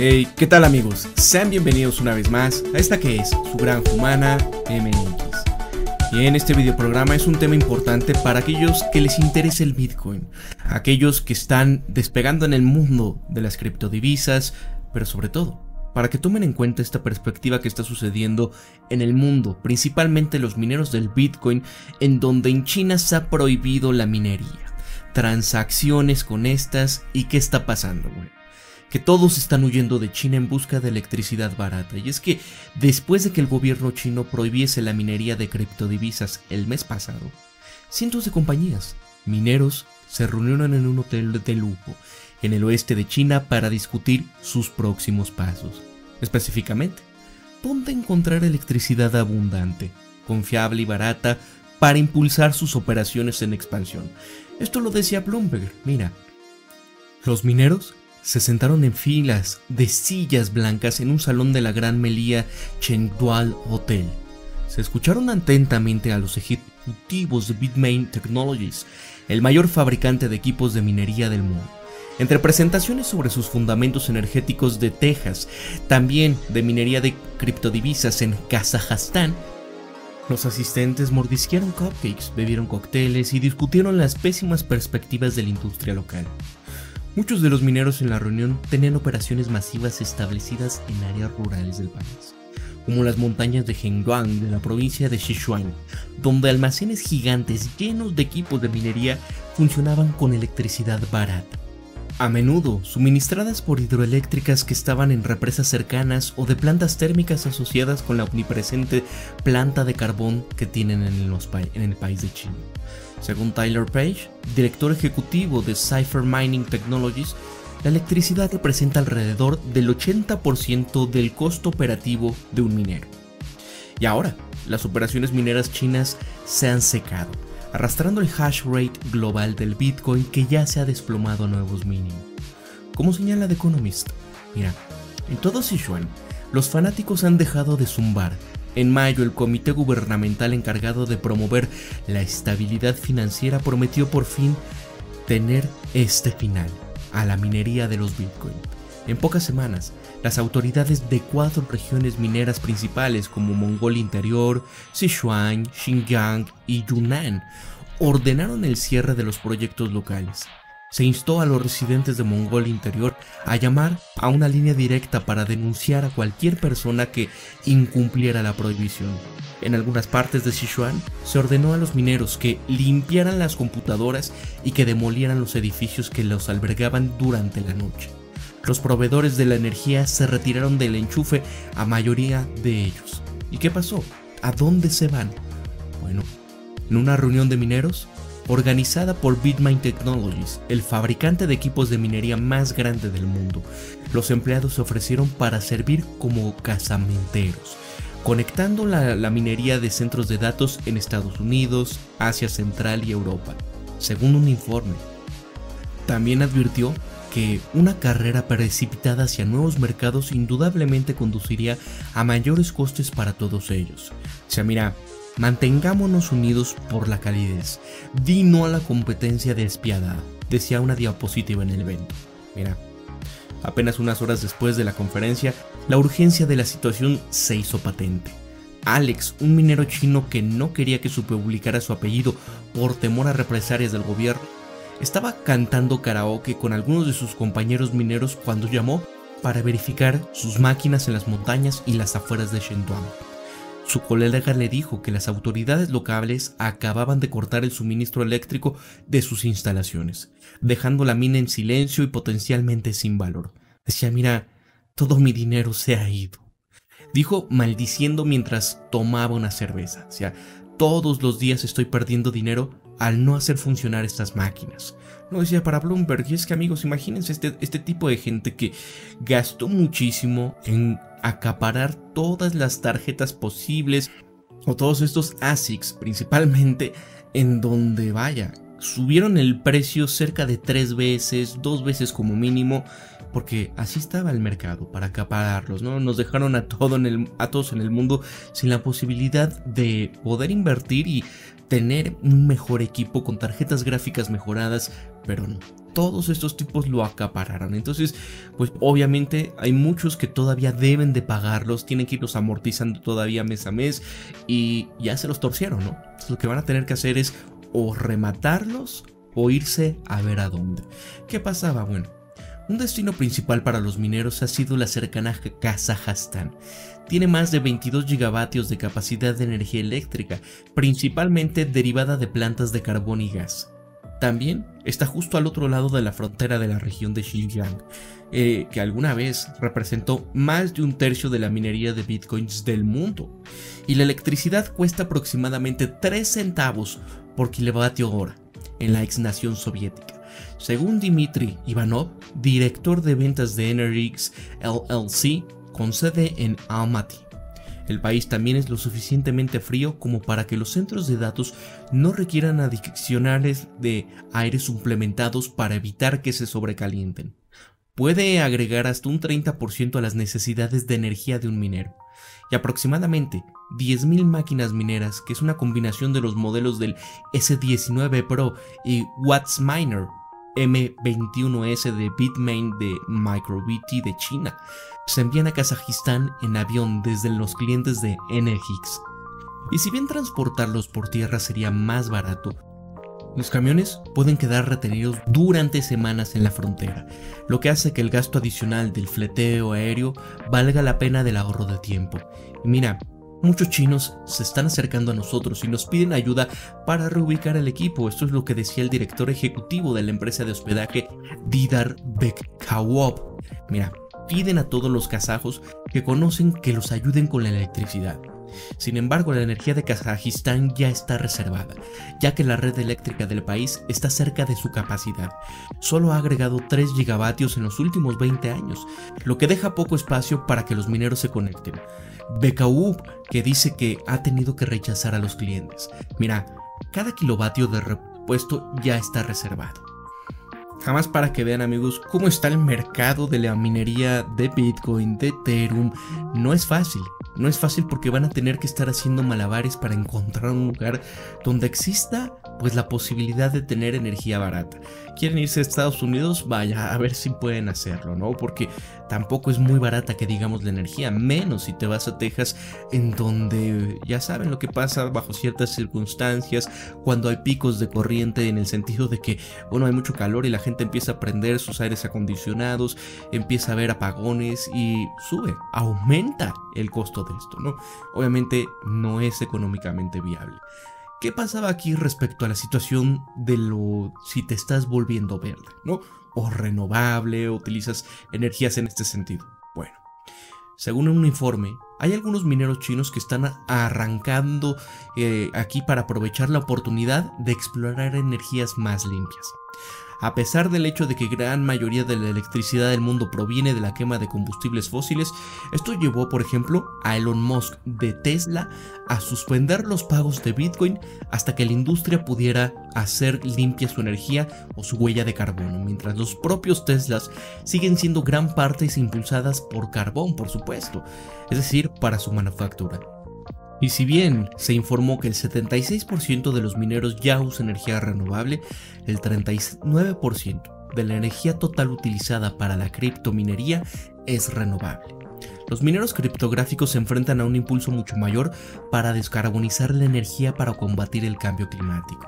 Hey, ¿qué tal amigos? Sean bienvenidos una vez más a esta que es su gran humana MX. Y en este videoprograma es un tema importante para aquellos que les interesa el Bitcoin, aquellos que están despegando en el mundo de las criptodivisas, pero sobre todo, para que tomen en cuenta esta perspectiva que está sucediendo en el mundo, principalmente los mineros del Bitcoin, en donde en China se ha prohibido la minería, transacciones con estas y qué está pasando, güey que todos están huyendo de China en busca de electricidad barata. Y es que después de que el gobierno chino prohibiese la minería de criptodivisas el mes pasado, cientos de compañías, mineros, se reunieron en un hotel de lujo en el oeste de China para discutir sus próximos pasos. Específicamente, dónde encontrar electricidad abundante, confiable y barata para impulsar sus operaciones en expansión. Esto lo decía Bloomberg, mira. Los mineros se sentaron en filas de sillas blancas en un salón de la Gran Melía Chengdual Hotel. Se escucharon atentamente a los ejecutivos de Bitmain Technologies, el mayor fabricante de equipos de minería del mundo. Entre presentaciones sobre sus fundamentos energéticos de Texas, también de minería de criptodivisas en Kazajstán, los asistentes mordisquearon cupcakes, bebieron cócteles y discutieron las pésimas perspectivas de la industria local. Muchos de los mineros en la reunión tenían operaciones masivas establecidas en áreas rurales del país, como las montañas de Hengduang de la provincia de Sichuan, donde almacenes gigantes llenos de equipos de minería funcionaban con electricidad barata. A menudo suministradas por hidroeléctricas que estaban en represas cercanas o de plantas térmicas asociadas con la omnipresente planta de carbón que tienen en, en el país de China. Según Tyler Page, director ejecutivo de Cypher Mining Technologies, la electricidad representa alrededor del 80% del costo operativo de un minero. Y ahora, las operaciones mineras chinas se han secado, arrastrando el hash rate global del Bitcoin que ya se ha desplomado a nuevos mínimos. Como señala The Economist, mira, en todo Sichuan, los fanáticos han dejado de zumbar en mayo, el comité gubernamental encargado de promover la estabilidad financiera prometió por fin tener este final a la minería de los Bitcoin. En pocas semanas, las autoridades de cuatro regiones mineras principales como Mongolia Interior, Sichuan, Xinjiang y Yunnan ordenaron el cierre de los proyectos locales se instó a los residentes de Mongolia Interior a llamar a una línea directa para denunciar a cualquier persona que incumpliera la prohibición. En algunas partes de Sichuan se ordenó a los mineros que limpiaran las computadoras y que demolieran los edificios que los albergaban durante la noche. Los proveedores de la energía se retiraron del enchufe a mayoría de ellos. ¿Y qué pasó? ¿A dónde se van? Bueno, en una reunión de mineros, organizada por Bitmain Technologies, el fabricante de equipos de minería más grande del mundo. Los empleados se ofrecieron para servir como casamenteros, conectando la, la, minería de centros de datos en Estados Unidos, Asia Central y Europa, según un informe. También advirtió que una carrera precipitada hacia nuevos mercados indudablemente conduciría a mayores costes para todos ellos. O sea, mira, Mantengámonos unidos por la calidez. Di no a la competencia despiadada, decía una diapositiva en el evento. Mira, apenas unas horas después de la conferencia, la urgencia de la situación se hizo patente. Alex, un minero chino que no quería que se publicara su apellido por temor a represalias del gobierno, estaba cantando karaoke con algunos de sus compañeros mineros cuando llamó para verificar sus máquinas en las montañas y las afueras de Shenduang. Su colega le dijo que las autoridades locales acababan de cortar el suministro eléctrico de sus instalaciones, dejando la mina en silencio y potencialmente sin valor. Decía, mira, todo mi dinero se ha ido. Dijo maldiciendo mientras tomaba una cerveza. O sea, todos los días estoy perdiendo dinero al no hacer funcionar estas máquinas. No decía para Bloomberg, y es que amigos, imagínense este, este tipo de gente que gastó muchísimo en acaparar todas las tarjetas posibles o todos estos ASICs principalmente en donde vaya. Subieron el precio cerca de tres veces, dos veces como mínimo, porque así estaba el mercado para acapararlos, ¿no? Nos dejaron a, todo en el, a todos en el mundo sin la posibilidad de poder invertir y tener un mejor equipo con tarjetas gráficas mejoradas, pero no. todos estos tipos lo acapararon. Entonces, pues obviamente hay muchos que todavía deben de pagarlos, tienen que irlos amortizando todavía mes a mes y ya se los torcieron, ¿no? Lo que van a tener que hacer es o rematarlos o irse a ver a dónde. ¿Qué pasaba? Bueno, un destino principal para los mineros ha sido la cercana Kazajstán. Tiene más de 22 gigavatios de capacidad de energía eléctrica, principalmente derivada de plantas de carbón y gas. También está justo al otro lado de la frontera de la región de Xinjiang, eh, que alguna vez representó más de un tercio de la minería de bitcoins del mundo. Y la electricidad cuesta aproximadamente 3 centavos por kilovatio hora en la ex nación soviética. Según Dmitry Ivanov, director de ventas de Enerix LLC, con sede en Almaty. El país también es lo suficientemente frío como para que los centros de datos no requieran adicionales de aire suplementados para evitar que se sobrecalienten. Puede agregar hasta un 30% a las necesidades de energía de un minero. Y aproximadamente 10.000 máquinas mineras, que es una combinación de los modelos del S19 Pro y Watts Miner M21S de Bitmain de MicroBT de China, se envían a Kazajistán en avión desde los clientes de Energix. Y si bien transportarlos por tierra sería más barato, los camiones pueden quedar retenidos durante semanas en la frontera, lo que hace que el gasto adicional del fleteo aéreo valga la pena del ahorro de tiempo. Y mira, Muchos chinos se están acercando a nosotros y nos piden ayuda para reubicar el equipo. Esto es lo que decía el director ejecutivo de la empresa de hospedaje Didar Bekkawop. Mira, piden a todos los kazajos que conocen que los ayuden con la electricidad. Sin embargo, la energía de Kazajistán ya está reservada, ya que la red eléctrica del país está cerca de su capacidad. Solo ha agregado 3 gigavatios en los últimos 20 años, lo que deja poco espacio para que los mineros se conecten. BKU, que dice que ha tenido que rechazar a los clientes. Mira, cada kilovatio de repuesto ya está reservado. Jamás para que vean amigos cómo está el mercado de la minería de Bitcoin, de Ethereum. No es fácil. No es fácil porque van a tener que estar haciendo malabares para encontrar un lugar donde exista pues la posibilidad de tener energía barata. Quieren irse a Estados Unidos, vaya, a ver si pueden hacerlo, ¿no? Porque tampoco es muy barata que digamos la energía, menos si te vas a Texas en donde ya saben lo que pasa bajo ciertas circunstancias, cuando hay picos de corriente en el sentido de que, bueno, hay mucho calor y la gente empieza a prender sus aires acondicionados, empieza a haber apagones y sube, aumenta el costo esto, ¿no? Obviamente no es económicamente viable. ¿Qué pasaba aquí respecto a la situación de lo si te estás volviendo verde, ¿no? O renovable, utilizas energías en este sentido. Bueno, según un informe, hay algunos mineros chinos que están arrancando eh, aquí para aprovechar la oportunidad de explorar energías más limpias. A pesar del hecho de que gran mayoría de la electricidad del mundo proviene de la quema de combustibles fósiles, esto llevó, por ejemplo, a Elon Musk de Tesla a suspender los pagos de Bitcoin hasta que la industria pudiera hacer limpia su energía o su huella de carbono, mientras los propios Teslas siguen siendo gran parte impulsadas por carbón, por supuesto, es decir, para su manufactura. Y si bien se informó que el 76% de los mineros ya usa energía renovable, el 39% de la energía total utilizada para la criptominería es renovable. Los mineros criptográficos se enfrentan a un impulso mucho mayor para descarbonizar la energía para combatir el cambio climático.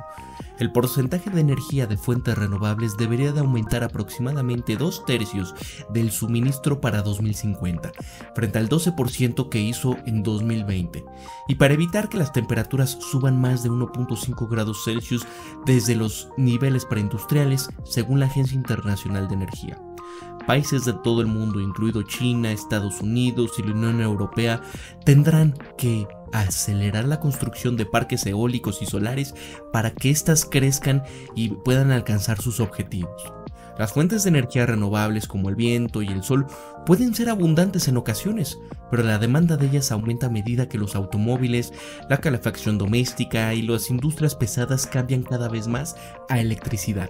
El porcentaje de energía de fuentes renovables debería de aumentar aproximadamente dos tercios del suministro para 2050, frente al 12% que hizo en 2020. Y para evitar que las temperaturas suban más de 1.5 grados Celsius desde los niveles preindustriales, según la Agencia Internacional de Energía. Países de todo el mundo, incluido China, Estados Unidos y la Unión Europea, tendrán que acelerar la construcción de parques eólicos y solares para que éstas crezcan y puedan alcanzar sus objetivos. Las fuentes de energía renovables como el viento y el sol pueden ser abundantes en ocasiones, pero la demanda de ellas aumenta a medida que los automóviles, la calefacción doméstica y las industrias pesadas cambian cada vez más a electricidad.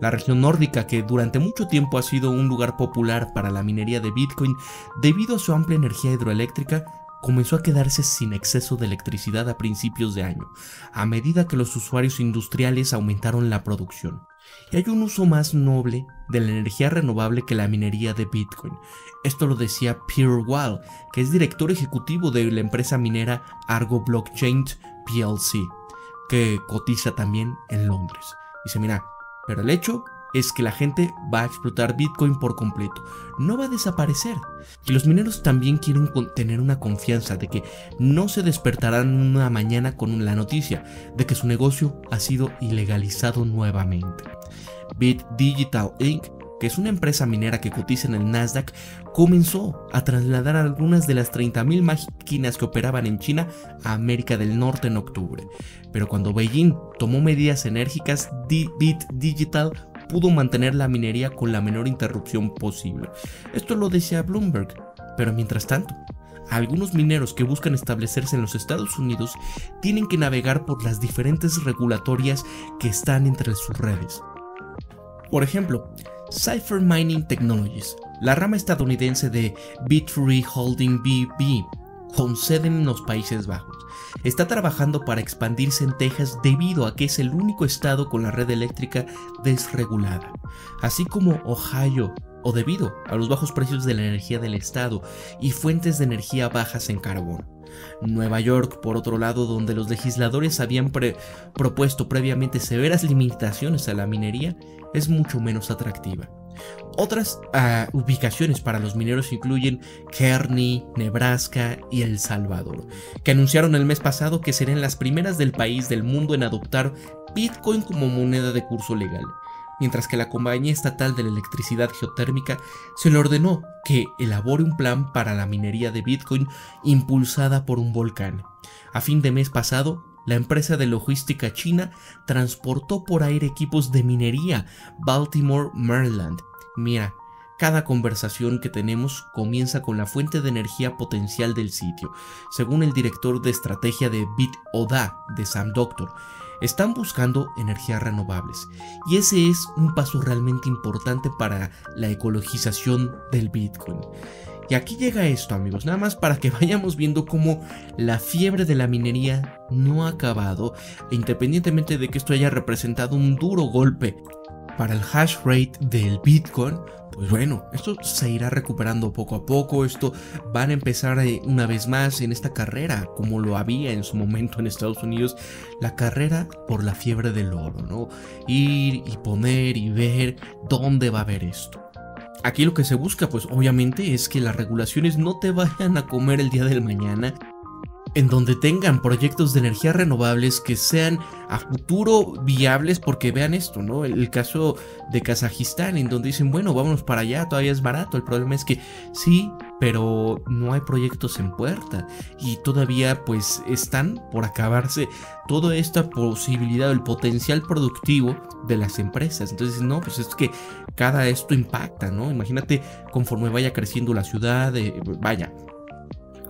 La región nórdica, que durante mucho tiempo ha sido un lugar popular para la minería de Bitcoin debido a su amplia energía hidroeléctrica, comenzó a quedarse sin exceso de electricidad a principios de año, a medida que los usuarios industriales aumentaron la producción. Y hay un uso más noble de la energía renovable que la minería de Bitcoin. Esto lo decía Pierre Wall, que es director ejecutivo de la empresa minera Argo Blockchain PLC, que cotiza también en Londres. Dice, mira, pero el hecho es que la gente va a explotar Bitcoin por completo. No va a desaparecer. Y los mineros también quieren tener una confianza de que no se despertarán una mañana con la noticia de que su negocio ha sido ilegalizado nuevamente. Bit Digital Inc., que es una empresa minera que cotiza en el Nasdaq, comenzó a trasladar algunas de las 30.000 máquinas que operaban en China a América del Norte en octubre. Pero cuando Beijing tomó medidas enérgicas, Bit Digital pudo mantener la minería con la menor interrupción posible. Esto lo decía Bloomberg. Pero mientras tanto, algunos mineros que buscan establecerse en los Estados Unidos tienen que navegar por las diferentes regulatorias que están entre sus redes. Por ejemplo, Cypher Mining Technologies, la rama estadounidense de Bit3 Holding BB, con sede en los Países Bajos. Está trabajando para expandirse en Texas debido a que es el único estado con la red eléctrica desregulada, así como Ohio, o debido a los bajos precios de la energía del estado y fuentes de energía bajas en carbón. Nueva York, por otro lado, donde los legisladores habían propuesto previamente severas limitaciones a la minería, es mucho menos atractiva. Otras ah, ubicaciones para los mineros incluyen Kearney, Nebraska y El Salvador, que anunciaron el mes pasado que serían las primeras del país del mundo en adoptar Bitcoin como moneda de curso legal, mientras que la compañía estatal de la electricidad geotérmica se le ordenó que elabore un plan para la minería de Bitcoin impulsada por un volcán. A fin de mes pasado, la empresa de logística china transportó por aire equipos de minería Baltimore, Maryland. Mira, cada conversación que tenemos comienza con la fuente de energía potencial del sitio, según el director de estrategia de BitOda de Sam Doctor. Están buscando energías renovables y ese es un paso realmente importante para la ecologización del Bitcoin. Y aquí llega esto amigos, nada más para que vayamos viendo cómo la fiebre de la minería no ha acabado, independientemente de que esto haya representado un duro golpe para el hash rate del Bitcoin, pues bueno, esto se irá recuperando poco a poco, esto van a empezar eh, una vez más en esta carrera, como lo había en su momento en Estados Unidos, la carrera por la fiebre del oro, ¿no? Ir y poner y ver dónde va a haber esto. Aquí lo que se busca, pues obviamente, es que las regulaciones no te vayan a comer el día del mañana en donde tengan proyectos de energía renovables que sean a futuro viables porque vean esto, ¿no? El, caso de Kazajistán en donde dicen, bueno, vámonos para allá, todavía es barato, el problema es que sí, pero no hay proyectos en puerta y todavía pues están por acabarse toda esta posibilidad, el potencial productivo de las empresas. Entonces, no, pues es que cada esto impacta, ¿no? Imagínate conforme vaya creciendo la ciudad, eh, vaya,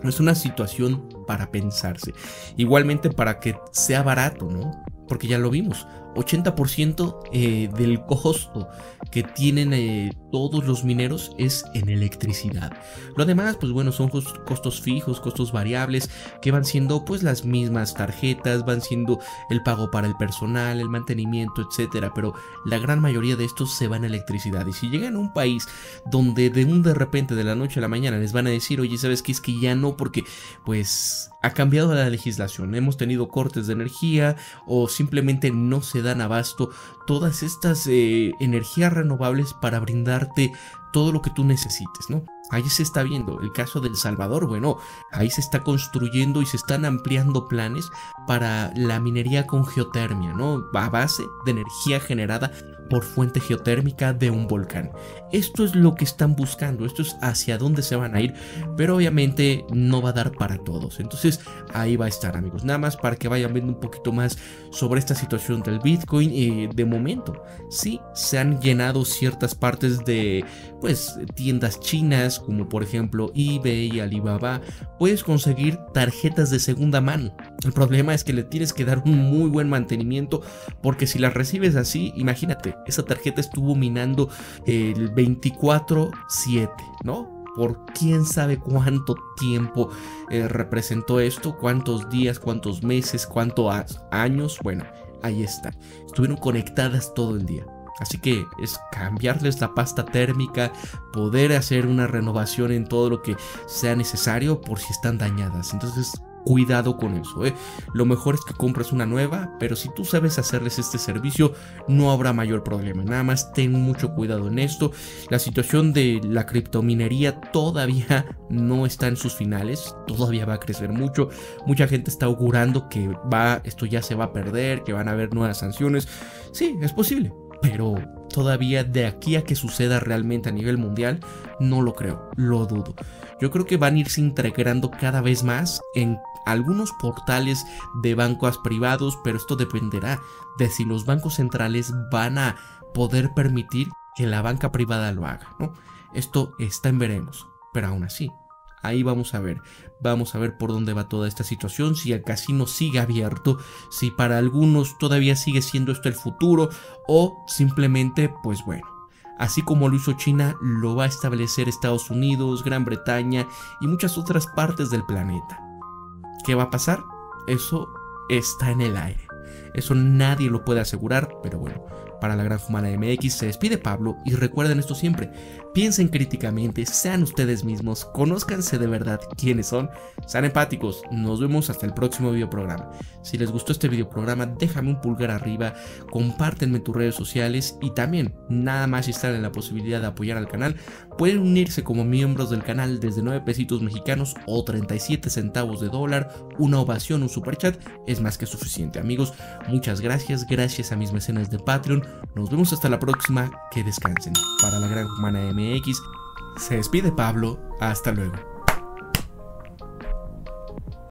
es una situación para pensarse. Igualmente para que sea barato, ¿no? Porque ya lo vimos. 80% eh, del costo que tienen eh, todos los mineros es en electricidad. Lo demás, pues bueno, son costos fijos, costos variables, que van siendo pues las mismas tarjetas, van siendo el pago para el personal, el mantenimiento, etcétera. Pero la gran mayoría de estos se van a electricidad. Y si llegan a un país donde de un de repente, de la noche a la mañana, les van a decir, oye, ¿sabes qué? Es que ya no, porque pues ha cambiado la legislación. Hemos tenido cortes de energía o simplemente no se dan abasto todas estas eh, energías renovables para brindarte todo lo que tú necesites, ¿no? Ahí se está viendo el caso del Salvador, bueno, ahí se está construyendo y se están ampliando planes para la minería con geotermia, ¿no? A base de energía generada por fuente geotérmica de un volcán. Esto es lo que están buscando, esto es hacia dónde se van a ir, pero obviamente no va a dar para todos. Entonces ahí va a estar amigos, nada más para que vayan viendo un poquito más sobre esta situación del Bitcoin. y de momento, sí, se han llenado ciertas partes de pues tiendas chinas como por ejemplo eBay, Alibaba, puedes conseguir tarjetas de segunda mano. El problema es que le tienes que dar un muy buen mantenimiento porque si las recibes así, imagínate, esa tarjeta estuvo minando el 24/7, ¿no? por quién sabe cuánto tiempo eh, representó esto, cuántos días, cuántos meses, cuántos años. Bueno, ahí está. Estuvieron conectadas todo el día. Así que es cambiarles la pasta térmica, poder hacer una renovación en todo lo que sea necesario por si están dañadas. Entonces cuidado con eso. ¿eh? Lo mejor es que compres una nueva, pero si tú sabes hacerles este servicio, no habrá mayor problema. Nada más ten mucho cuidado en esto. La situación de la criptominería todavía no está en sus finales, todavía va a crecer mucho. Mucha gente está augurando que va, esto ya se va a perder, que van a haber nuevas sanciones. Sí, es posible, pero todavía de aquí a que suceda realmente a nivel mundial, no lo creo, lo dudo. Yo creo que van a irse integrando cada vez más en algunos portales de bancos privados, pero esto dependerá de si los bancos centrales van a poder permitir que la banca privada lo haga, ¿no? Esto está en veremos, pero aún así, ahí vamos a ver, vamos a ver por dónde va toda esta situación, si el casino sigue abierto, si para algunos todavía sigue siendo esto el futuro o simplemente, pues bueno, así como lo hizo China, lo va a establecer Estados Unidos, Gran Bretaña y muchas otras partes del planeta. ¿Qué va a pasar? Eso está en el aire. Eso nadie lo puede asegurar, pero bueno, para la Gran Fumana MX se despide Pablo y recuerden esto siempre, piensen críticamente, sean ustedes mismos, conózcanse de verdad quiénes son, sean empáticos, nos vemos hasta el próximo videoprograma. Si les gustó este videoprograma, déjame un pulgar arriba, compártenme en tus redes sociales y también, nada más si están en la posibilidad de apoyar al canal, pueden unirse como miembros del canal desde 9 pesitos mexicanos o 37 centavos de dólar, una ovación, un super chat, es más que suficiente. Amigos, muchas gracias, gracias a mis mecenas de Patreon, nos vemos hasta la próxima. Que descansen. Para la Gran Humana MX, se despide Pablo. Hasta luego.